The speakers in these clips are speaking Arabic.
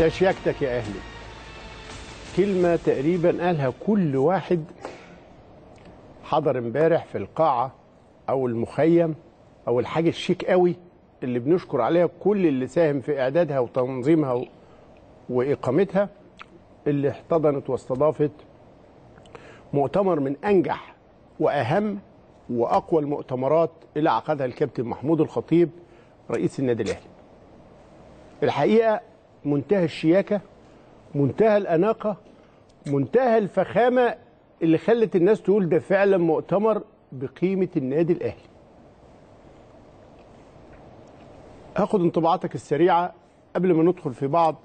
يا شياكتك يا أهلي كلمة تقريبا قالها كل واحد حضر امبارح في القاعة أو المخيم أو الحاجة الشيك قوي اللي بنشكر عليها كل اللي ساهم في إعدادها وتنظيمها و... وإقامتها اللي احتضنت واستضافت مؤتمر من أنجح وأهم وأقوى المؤتمرات اللي عقدها الكابتن محمود الخطيب رئيس النادي الأهلي. الحقيقة منتهى الشياكة منتهى الأناقة منتهى الفخامة اللي خلت الناس تقول ده فعلا مؤتمر بقيمة النادي الأهلي. هاخد انطباعاتك السريعة قبل ما ندخل في بعض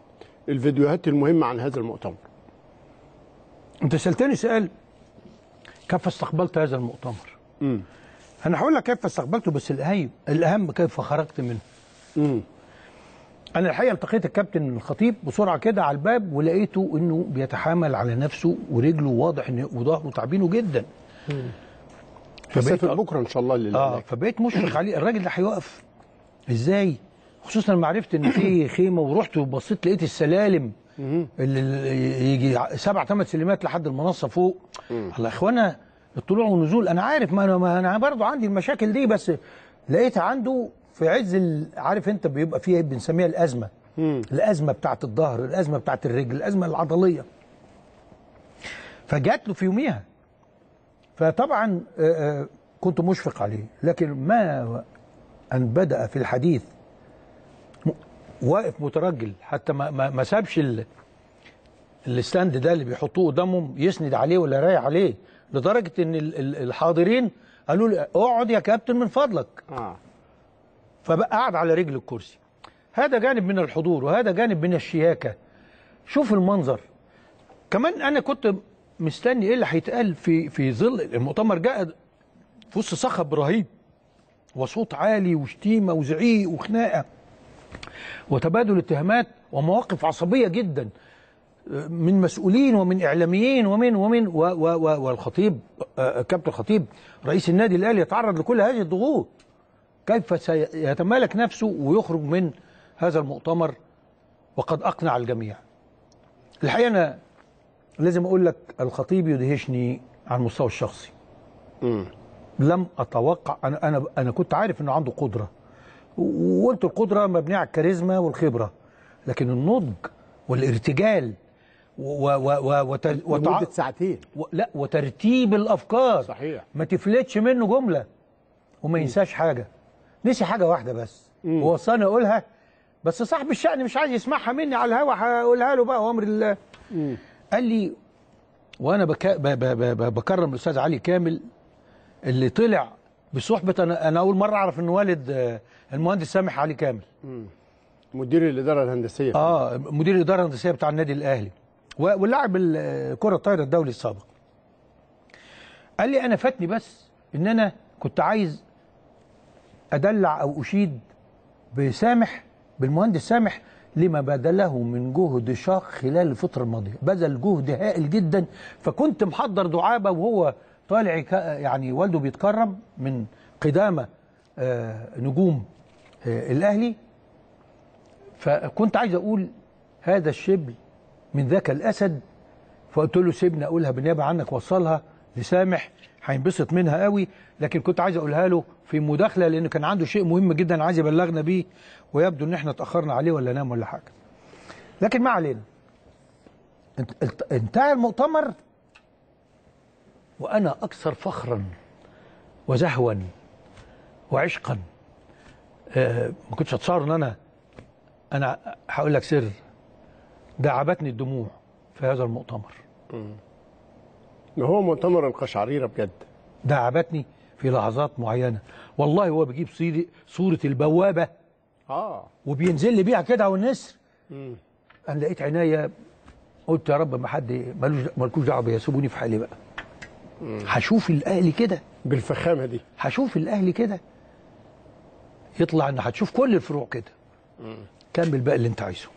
الفيديوهات المهمة عن هذا المؤتمر. أنت سألتني سؤال كيف استقبلت هذا المؤتمر؟ امم أنا هقول لك كيف استقبلته بس الأهم الأهم كيف خرجت منه. امم أنا الحقيقة التقيت الكابتن الخطيب بسرعة كده على الباب ولقيته إنه بيتحامل على نفسه ورجله واضح إن وظهره تعبينه جدا. هسافر بكرة إن شاء الله لله آه فبقيت مشفق عليه. الراجل ده هيوقف. إزاي؟ خصوصا لما عرفت إن في خيمة ورحت وبصيت لقيت السلالم اللي يجي سبع ثمان سلمات لحد المنصة فوق. الله يا إخوانا الطلوع والنزول. أنا عارف ما أنا ما أنا برضه عندي المشاكل دي بس لقيتها عنده في عز عارف انت بيبقى فيها بنسميها الأزمة. الأزمة بتاعت الظهر الأزمة بتاعت الرجل الأزمة العضلية. فجات له في يوميها. فطبعا آه، آه، كنت مشفق عليه. لكن ما أن بدأ في الحديث واقف مترجل حتى ما ما, ما سابش ال- الستاند ده اللي بيحطوه قدامهم يسند عليه ولا رايح عليه لدرجة إن ال- ال- الحاضرين قالوا له اقعد يا كابتن من فضلك. آه. فبقى قاعد على رجل الكرسي. هذا جانب من الحضور وهذا جانب من الشياكة. شوف المنظر. كمان أنا كنت مستني إيه اللي هيتقال في في ظل المؤتمر. جاء في وسط صخب رهيب وصوت عالي وشتيمة وزعيق وخناقة وتبادل اتهامات ومواقف عصبية جدا من مسؤولين ومن إعلاميين ومن ومن والخطيب آه، كابتن الخطيب رئيس النادي الأهلي يتعرض لكل هذه الضغوط. كيف سيتمالك نفسه ويخرج من هذا المؤتمر وقد أقنع الجميع. الحقيقة أنا لازم أقول لك الخطيب يدهشني على المستوى الشخصي. امم لم أتوقع أنا أنا أنا كنت عارف إنه عنده قدرة. وقلت القدرة مبنية على الكاريزما والخبرة لكن النضج والارتجال و و و وت- وتع- لمدة ساعتين. و لا وترتيب الأفكار. صحيح. ما تفلتش منه جملة. وما ينساش حاجة. نسي حاجة واحدة بس؟ ووصاني اقولها بس صاحب الشأن مش عايز يسمعها مني على الهوا هقولها له بقى وامر الله. قال لي وأنا بكا ب ب ب ب بكرم الأستاذ علي كامل اللي طلع بصحبة أنا أنا أول مرة أعرف إن والد آه، المهندس سامح علي كامل. مدير الإدارة الهندسية. آه مدير الإدارة الهندسية بتاع النادي الأهلي واللاعب الكرة الطايرة الدولي السابق. قال لي أنا فاتني بس إن أنا كنت عايز أدلع أو أشيد بسامح بالمهندس سامح لما بذله من جهد شاق خلال الفترة الماضية. بذل جهد هائل جدا فكنت محضر دعابة وهو طالع يعني والده بيتكرم من قدامى آه، نجوم آه، الأهلي. فكنت عايز أقول هذا الشبل من ذاك الأسد. فقلت له سيبني أقولها بالنيابة عنك وصلها لسامح هينبسط منها قوي لكن كنت عايز أقولها له في مداخلة لأن كان عنده شيء مهم جدا عايز يبلغنا بيه ويبدو إن إحنا اتأخرنا عليه ولا نام ولا حاجة. لكن ما علينا. انت- انت- انتهى المؤتمر وأنا أكثر فخرا وزهوا وعشقا. آه، ما كنتش اتصور إن أنا أنا هقول لك سر. دعبتني الدموع في هذا المؤتمر. ما هو مؤتمر القشعريرة بجد. دعبتني في لحظات معينة. والله هو بيجيب صورة البوابة. آه. وبينزل لي بيها كده على النسر أنا لقيت عينيا قلت يا رب ما حد مالكوش دعوة بيا سيبوني في حالي بقى. هشوف الأهلي كده. بالفخامة دي. هشوف الأهلي كده. يطلع إن هتشوف كل الفروع كده. كمل بقى اللي أنت عايزه.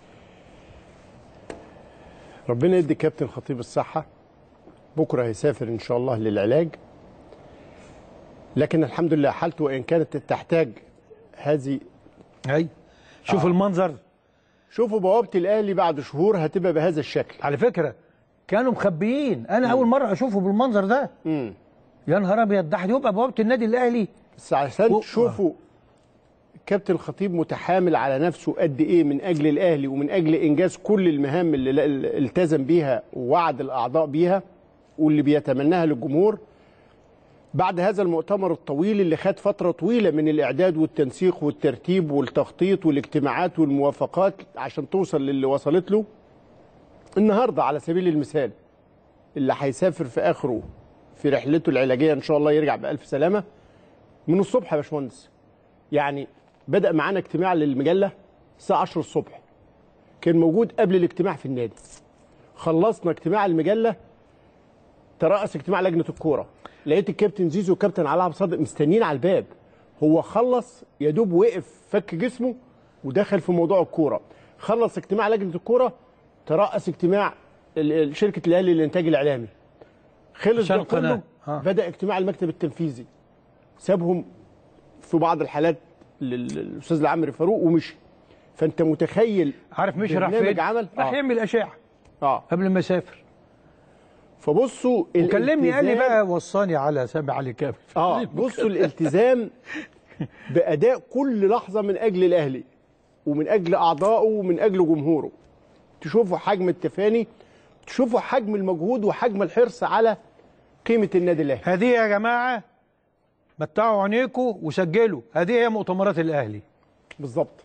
ربنا يدي كابتن خطيب الصحة. بكرة هيسافر إن شاء الله للعلاج. لكن الحمد لله حالته وإن كانت تحتاج هذه أي. شوف آه. المنظر. شوفوا بوابة الأهلي بعد شهور هتبقى بهذا الشكل. على فكرة كانوا مخبيين. أنا أول مرة أشوفه بالمنظر ده. يا نهار أبيض ده هيبقى بوابة النادي الأهلي. بس عشان و- تشوفوا كابتن الخطيب متحامل على نفسه قد إيه من أجل الأهلي ومن أجل إنجاز كل المهام اللي اللي التزم بيها ووعد الأعضاء بيها واللي بيتمناها للجمهور بعد هذا المؤتمر الطويل اللي خد فترة طويلة من الإعداد والتنسيق والترتيب والتخطيط والاجتماعات والموافقات عشان توصل للي وصلت له النهارده على سبيل المثال اللي هيسافر في آخره في رحلته العلاجية إن شاء الله يرجع بألف سلامة من الصبح يا باشمهندس. يعني بدأ معانا اجتماع للمجلة الساعة 10 الصبح. كان موجود قبل الاجتماع في النادي. خلصنا اجتماع المجلة ترأس اجتماع لجنة الكورة. لقيت الكابتن زيزو والكابتن علاء عبد الصادق مستنيين على الباب. هو خلص يا دوب وقف فك جسمه ودخل في موضوع الكورة. خلص اجتماع لجنة الكورة ترأس اجتماع ال- ال- شركة الأهلي للإنتاج الإعلامي. خلص ده كله. آه. بدأ اجتماع المكتب التنفيذي. سابهم في بعض الحالات لل- للأستاذ العمري فاروق ومشي. فأنت متخيل عارف مش راح فين؟ عمل؟ راح آه. يعمل أشعة آه. قبل ما يسافر. فبصوا وكلمني قال لي بقى وصاني على سامي علي كامل. آه بصوا الالتزام بأداء كل لحظة من أجل الأهلي ومن أجل أعضائه ومن أجل جمهوره. تشوفوا حجم التفاني تشوفوا حجم المجهود وحجم الحرص على قيمة النادي الأهلي. هذه يا جماعة متعوا عينيكم وسجلوا. هذه هي مؤتمرات الأهلي. بالظبط